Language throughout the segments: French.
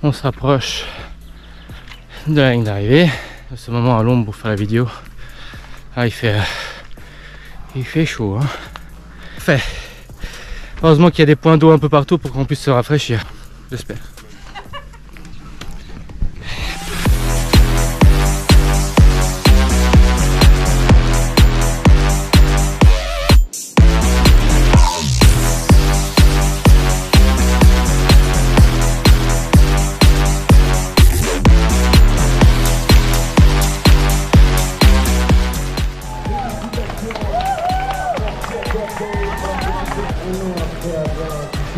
On se rapproche de la ligne d'arrivée. À ce moment à l'ombre pour faire la vidéo. Ah, il fait, euh, il fait chaud. Hein. Heureusement qu'il y a des points d'eau un peu partout pour qu'on puisse se rafraîchir. J'espère.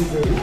Obrigado.